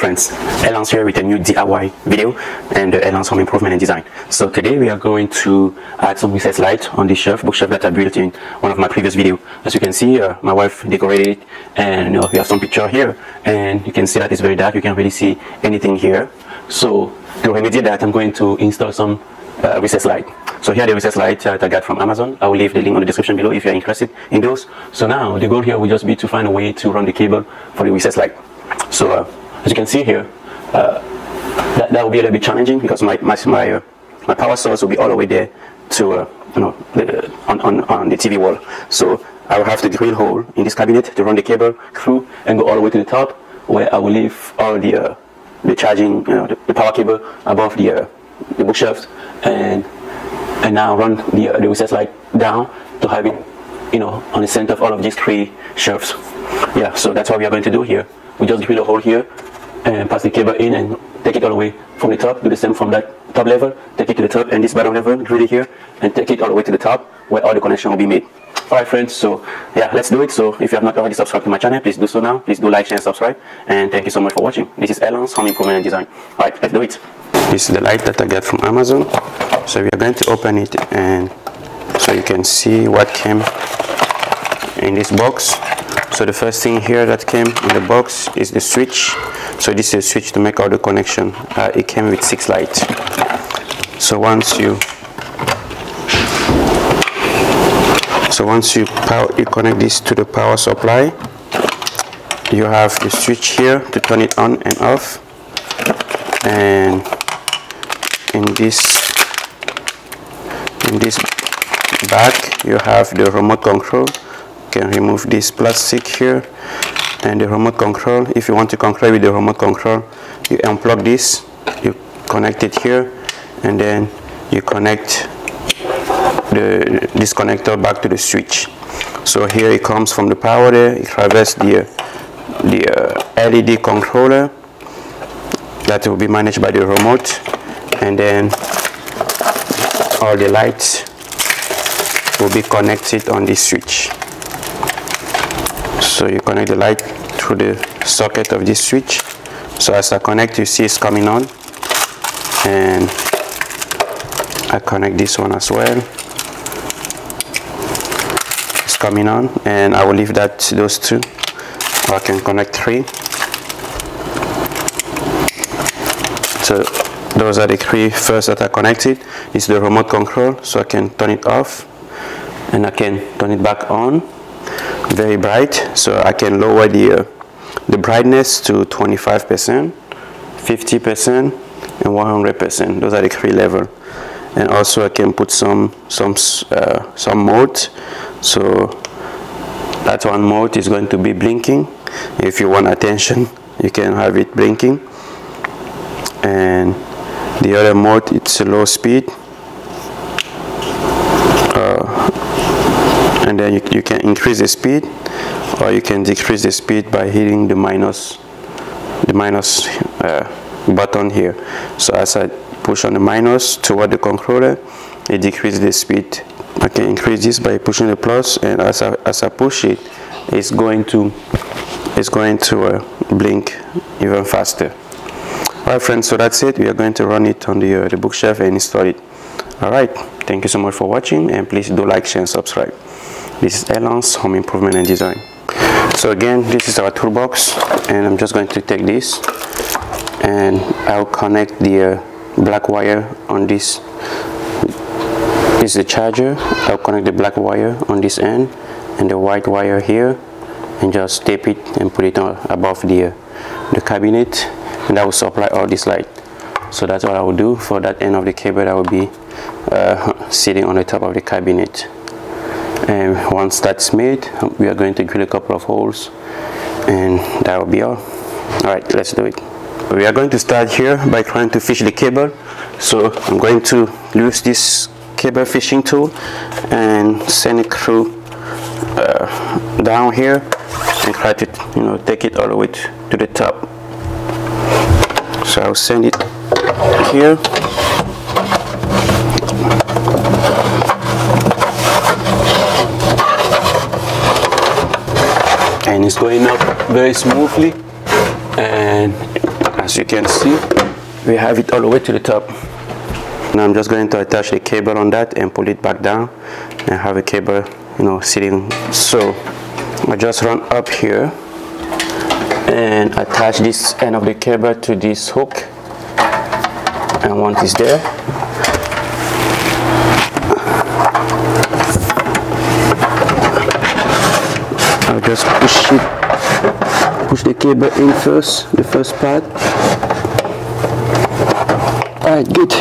friends, Elance here with a new DIY video and the Elance home improvement and design. So today we are going to add some recessed light on this shelf, bookshelf that I built in one of my previous video. As you can see, uh, my wife decorated it and know, we have some picture here and you can see that it's very dark, you can't really see anything here. So to remedy that, I'm going to install some uh, recessed light. So here are the recessed light that I got from Amazon. I will leave the link on the description below if you're interested in those. So now the goal here will just be to find a way to run the cable for the recessed light. So uh, as you can see here, uh, that, that will be a little bit challenging because my my my, uh, my power source will be all the way there to uh, you know the, on, on on the TV wall. So I will have to drill hole in this cabinet to run the cable through and go all the way to the top where I will leave all the uh, the charging you know the, the, power cable above the uh, the bookshelf and and now run the uh, the recessed light down to have it you know on the center of all of these three shelves. Yeah, so that's what we are going to do here we just drill a hole here and pass the cable in and take it all the way from the top do the same from that top level take it to the top and this bottom level it here and take it all the way to the top where all the connection will be made. All right friends so yeah let's do it. So if you have not already subscribed to my channel please do so now. Please do like share and subscribe. And thank you so much for watching. This is Elance home improvement and design. All right let's do it. This is the light that I got from Amazon. So we are going to open it and so you can see what came in this box so the first thing here that came in the box is the switch. So this is a switch to make all the connection. Uh, it came with six lights. So once you so once you power you connect this to the power supply you have the switch here to turn it on and off. And in this in this back you have the remote control can remove this plastic here and the remote control. If you want to control with the remote control you unplug this you connect it here and then you connect the this connector back to the switch. So here it comes from the power there it traverses the the uh, LED controller that will be managed by the remote and then all the lights will be connected on this switch so you connect the light through the socket of this switch. So as I connect you see it's coming on. And I connect this one as well. It's coming on and I will leave that those two. Or I can connect three. So those are the three first that I connected. Is the remote control so I can turn it off and I can turn it back on very bright so I can lower the uh, the brightness to 25% 50% and 100% those are the three level. And also I can put some some uh, some mode so that one mode is going to be blinking. If you want attention you can have it blinking. And the other mode it's low speed then you, you can increase the speed or you can decrease the speed by hitting the minus the minus uh, button here. So as I push on the minus toward the controller it decreases the speed. I can increase this by pushing the plus and as I, as I push it it's going to it's going to uh, blink even faster. Alright friends so that's it. We are going to run it on the, uh, the bookshelf and install it. Alright thank you so much for watching and please do like share and subscribe this is Elance Home Improvement and Design. So again, this is our toolbox and I'm just going to take this and I'll connect the uh, black wire on this. This is the charger. I'll connect the black wire on this end and the white wire here and just tape it and put it on above the, uh, the cabinet and that will supply all this light. So that's what I will do for that end of the cable that will be uh, sitting on the top of the cabinet and once that's made we are going to drill a couple of holes and that will be all. All right let's do it. We are going to start here by trying to fish the cable. So I'm going to use this cable fishing tool and send it through uh, down here and try to you know take it all the way to the top. So I'll send it here it's going up very smoothly. And as you can see we have it all the way to the top. Now I'm just going to attach a cable on that and pull it back down and have a cable you know sitting. So I just run up here and attach this end of the cable to this hook. And once it's there just push it. Push the cable in first the first part. Alright good.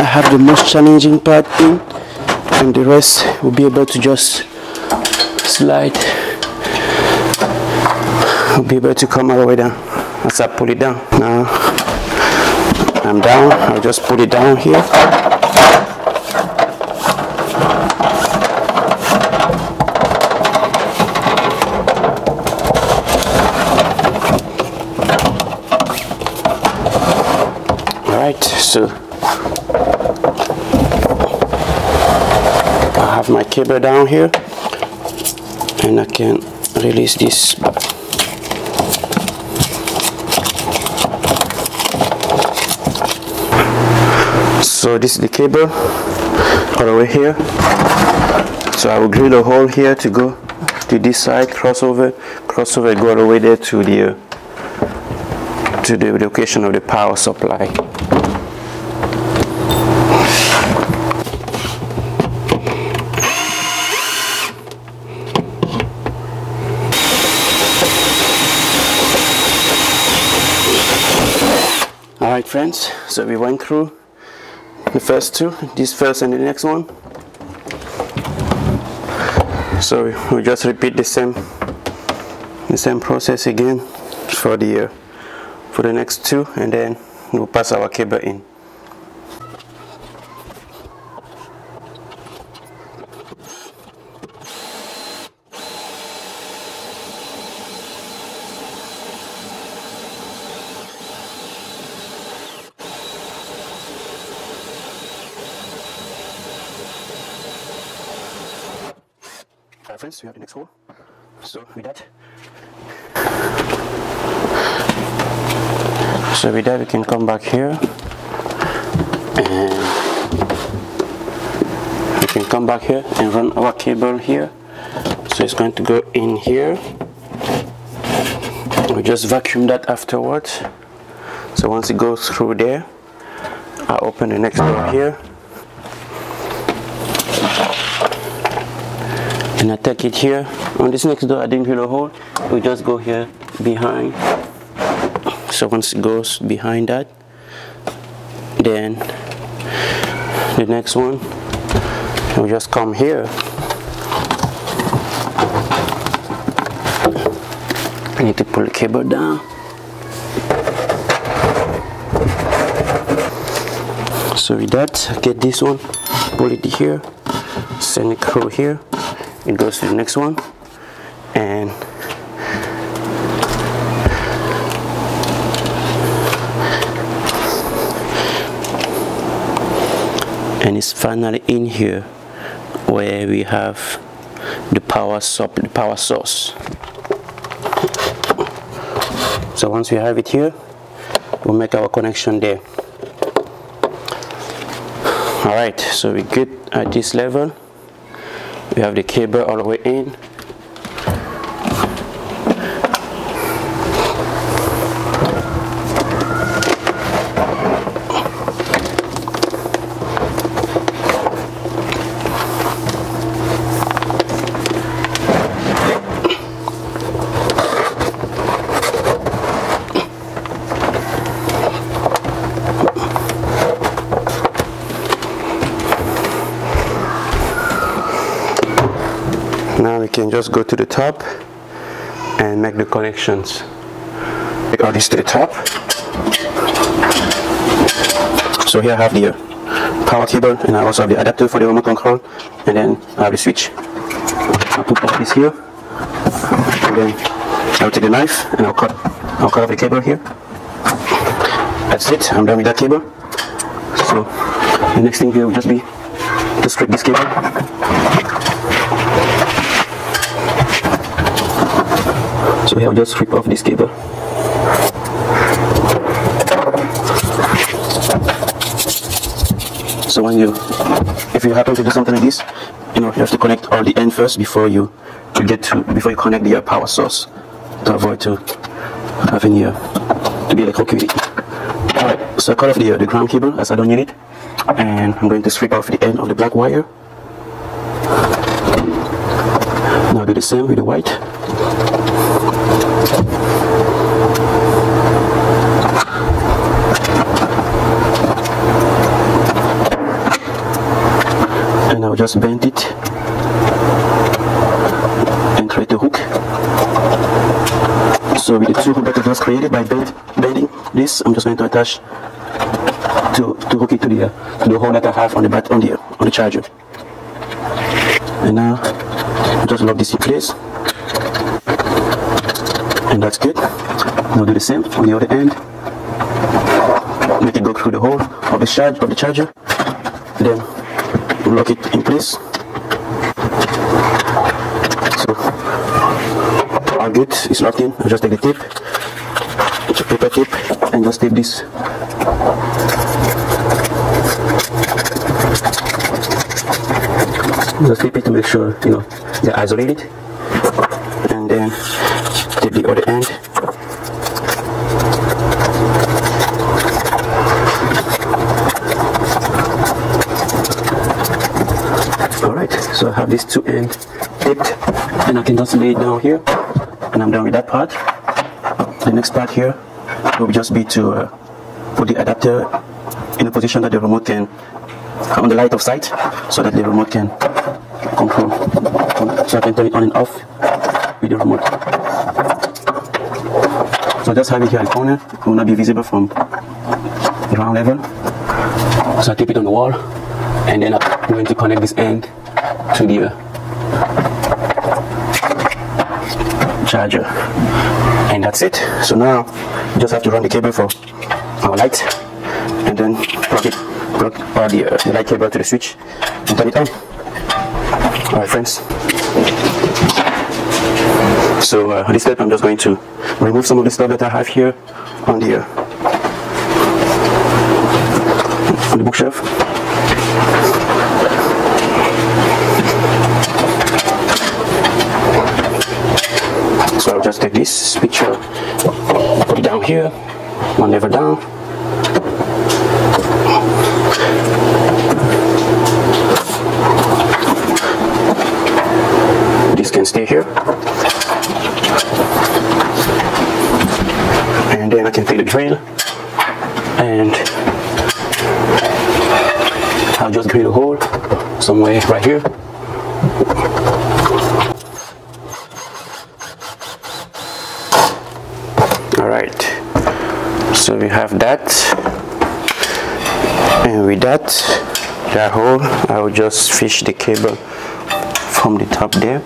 I have the most challenging part in and the rest will be able to just slide. Will be able to come all the way down. As I pull it down now I'm down. I'll just put it down here Alright, so I have my cable down here and I can release this. So this is the cable all the way here. So I will drill a hole here to go to this side, crossover, crossover, go all the way there to the uh, to the location of the power supply. Friends, so we went through the first two, this first and the next one. So we just repeat the same the same process again for the uh, for the next two and then we'll pass our cable in. Friends, we have the next hole. So with that. So with that we can come back here and we can come back here and run our cable here. So it's going to go in here. We just vacuum that afterwards. So once it goes through there, I open the next door here and I take it here. On this next door I didn't drill a hole. We just go here behind. So once it goes behind that then the next one we just come here. I need to pull the cable down. So with that get this one pull it here send it through here it goes to the next one. And and it's finally in here where we have the power sub the power source. So once we have it here we'll make our connection there. All right so we get at this level we have the cable all the way in the top and make the connections. Take all this to the top. So here I have the uh, power cable and I also have the adapter for the remote control and then I have the switch. I'll put all this here. And then I'll take the knife and I'll cut I'll cut off the cable here. That's it. I'm done with that cable. So the next thing here will just be to strip this cable so we have just stripped off this cable. So when you if you happen to do something like this you know you have to connect all the end first before you to get to before you connect the uh, power source to avoid to having you to be electrocuted. All right so i cut off the, uh, the ground cable as i don't need it and i'm going to strip off the end of the black wire. Now do the same with the white and I'll just bend it and create a hook. So with the two hooks that I just created by bend, bending this I'm just going to attach to, to hook it to the to the hole that I have on the back on the on the charger. And now just lock this in place and that's good. Now do the same on the other end. Make it go through the hole of the charge of the charger. Then lock it in place. So all good. It's locked in I just take the tip a paper tape and just tape this. Just tape it to make sure you know they're isolated. And then tape the other end Alright, so I have these two ends taped and I can just lay it down here and I'm done with that part. The next part here will just be to uh, put the adapter in a position that the remote can on the light of sight so that the remote can control so I can turn it on and off with the remote. So I just have it here in the corner, it will not be visible from ground level. So I tape it on the wall and then I'm going to connect this end uh, charger. And that's it. So now you just have to run the cable for our light and then plug it plug uh, the, uh, the light cable to the switch and turn it on. All right friends. So uh, this step I'm just going to remove some of the stuff that I have here on the uh, on the bookshelf So I'll just take this picture, put it down here, one lever down. This can stay here. And then I can take the drill and I'll just drill a hole somewhere right here. all right so we have that. And with that that hole I will just fish the cable from the top there.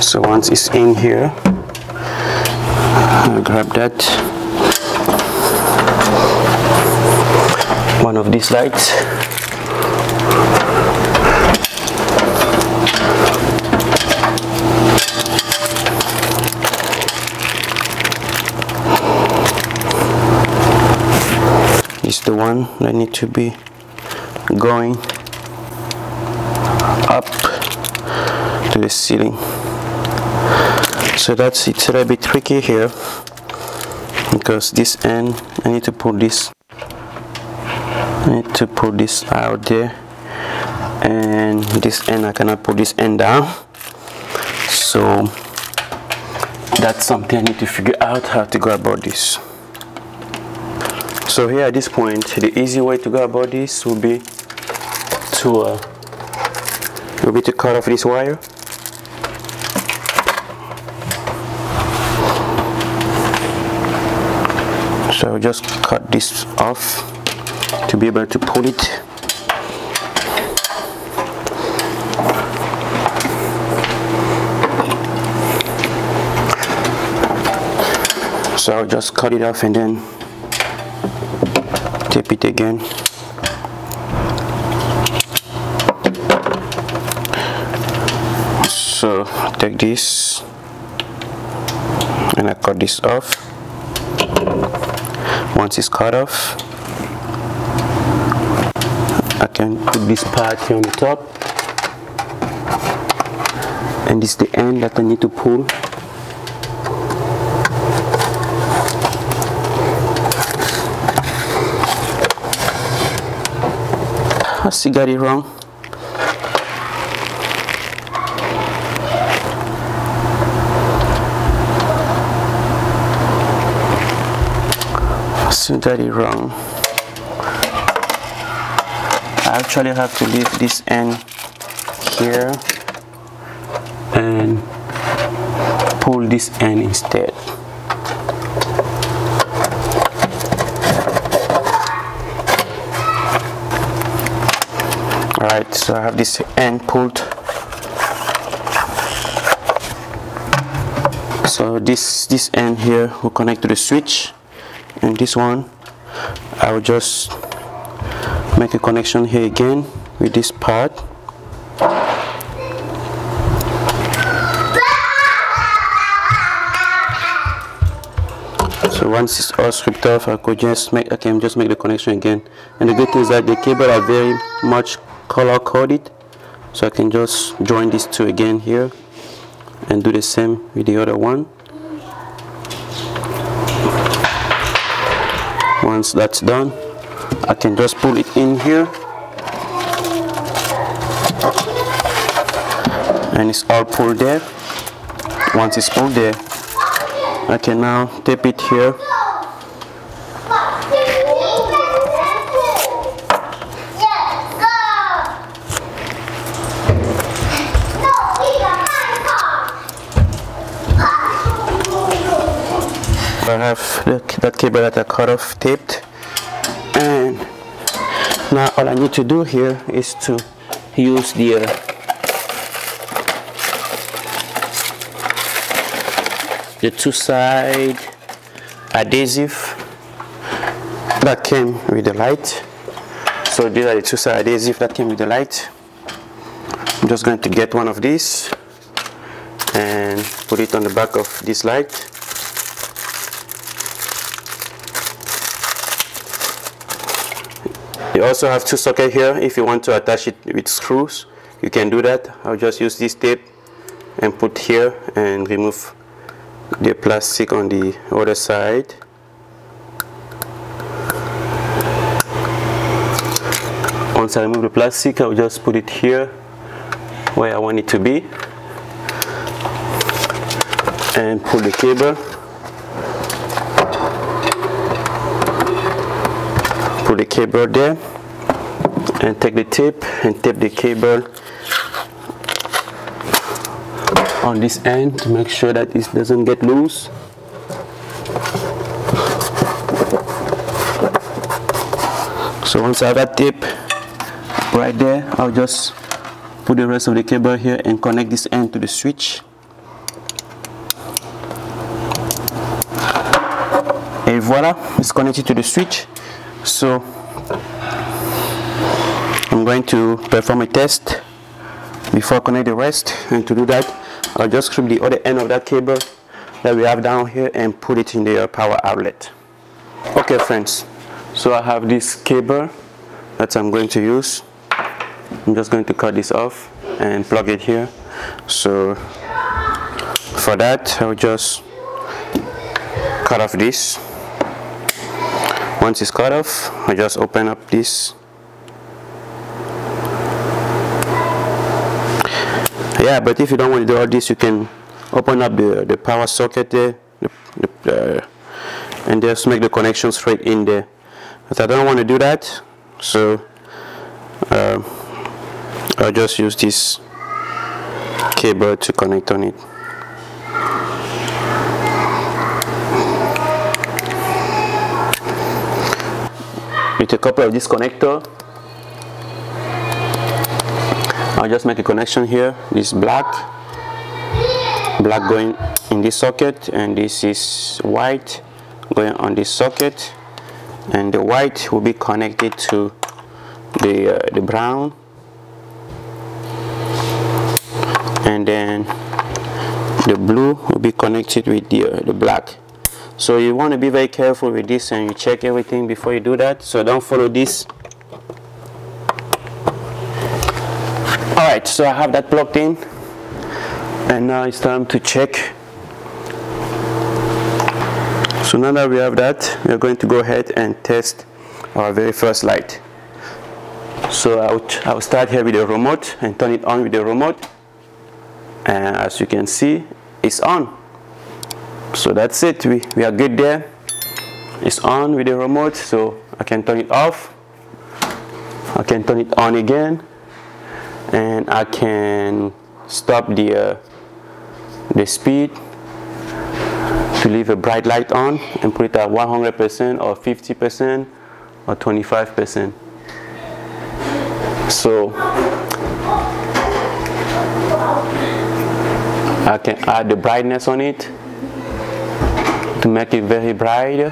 So once it's in here I'll grab that. One of these lights is the one that need to be going up to the ceiling. So that's it's a little bit tricky here because this end I need to pull this I need to pull this out there and this end I cannot pull this end down. So that's something I need to figure out how to go about this so here at this point the easy way to go about this will be to uh, be to cut off this wire. So just cut this off to be able to pull it. So I'll just cut it off and then tape it again. So take this and I cut this off. Once it's cut off I can put this part here on the top. And this is the end that I need to pull I still got it wrong. I still got it wrong. I actually have to leave this end here and pull this end instead Alright, so I have this end pulled. So this this end here will connect to the switch. And this one I will just make a connection here again with this part. So once it's all stripped off I could just make I can just make the connection again. And the good thing is that the cable are very much color coded. So I can just join these two again here and do the same with the other one. Once that's done I can just pull it in here. And it's all pulled there. Once it's pulled there I can now tape it here I have that cable that I cut off taped. And now all I need to do here is to use the uh, the two side adhesive that came with the light. So these are the two side adhesive that came with the light. I'm just going to get one of these and put it on the back of this light you also have two sockets here. If you want to attach it with screws you can do that. I'll just use this tape and put here and remove the plastic on the other side. Once I remove the plastic I'll just put it here where I want it to be and pull the cable. Pull the cable there and take the tape and tape the cable on this end to make sure that this doesn't get loose. So once I have that tape right there I'll just put the rest of the cable here and connect this end to the switch. And voila it's connected to the switch. So going to perform a test before I connect the rest. And to do that I'll just strip the other end of that cable that we have down here and put it in the power outlet. Okay friends. So I have this cable that I'm going to use. I'm just going to cut this off and plug it here. So for that I'll just cut off this. Once it's cut off I just open up this yeah but if you don't want to do all this you can open up the, the power socket there the, the, uh, and just make the connection straight in there. But I don't want to do that so uh, I'll just use this cable to connect on it. With a couple of this connector I'll just make a connection here. This black black going in this socket and this is white going on this socket. And the white will be connected to the uh, the brown. And then the blue will be connected with the, uh, the black. So you want to be very careful with this and you check everything before you do that. So don't follow this right so I have that plugged in. And now it's time to check. So now that we have that we are going to go ahead and test our very first light. So I'll, I'll start here with the remote and turn it on with the remote. And as you can see it's on. So that's it. We, we are good there. It's on with the remote so I can turn it off. I can turn it on again and I can stop the uh, the speed to leave a bright light on and put it at 100% or 50% or 25% so I can add the brightness on it to make it very bright. You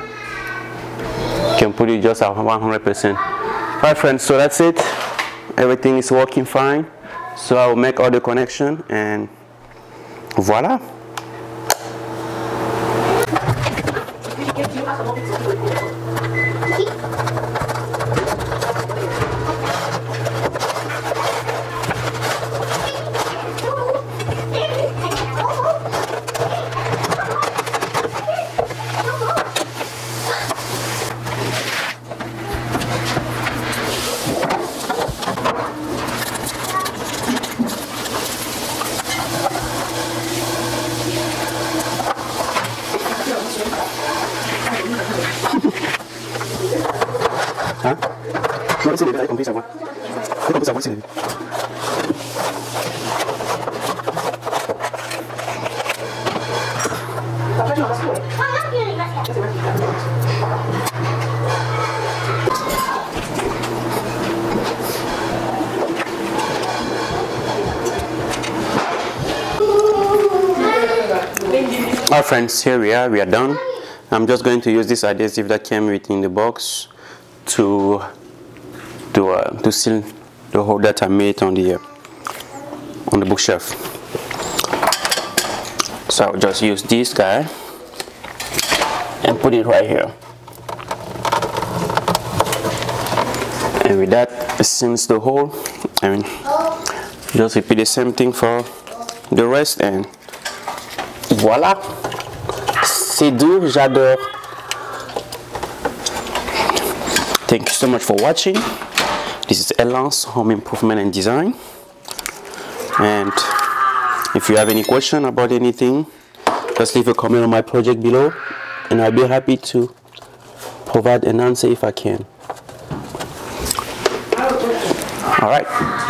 can put it just at 100% alright friends so that's it everything is working fine. So I'll make all the connection and voila Xin được Our friends, here we are, we are done. I'm just going to use this adhesive that came within the box to to uh, to seal the hole that I made on the uh, on the bookshelf. So I'll just use this guy and put it right here. And with that, it seals the hole. And just repeat the same thing for the rest and voilà. C'est doux, j'adore. Thank you so much for watching. This is Elan's Home Improvement and Design. And if you have any question about anything, just leave a comment on my project below and I'll be happy to provide an answer if I can. All right.